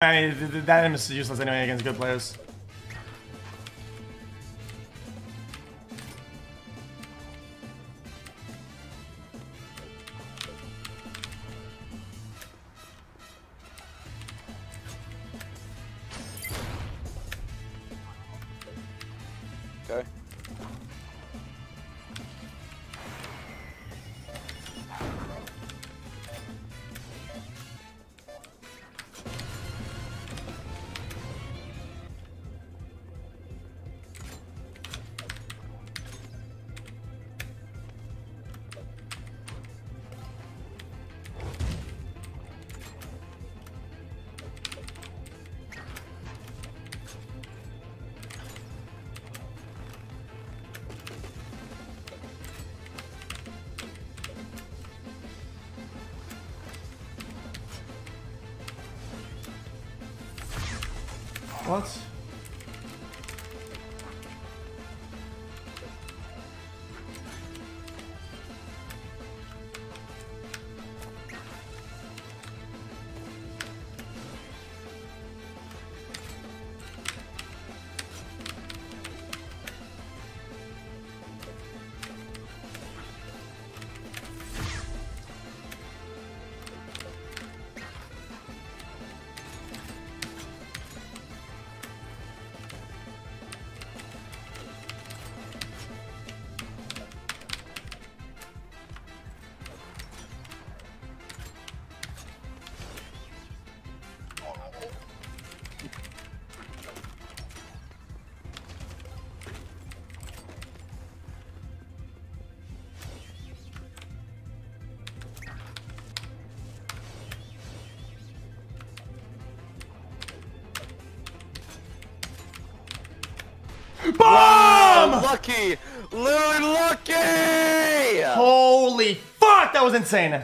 I mean, th- th- that item is useless anyway against good players. Okay. What? BOMB! Lucky! Literally lucky! Holy fuck, that was insane.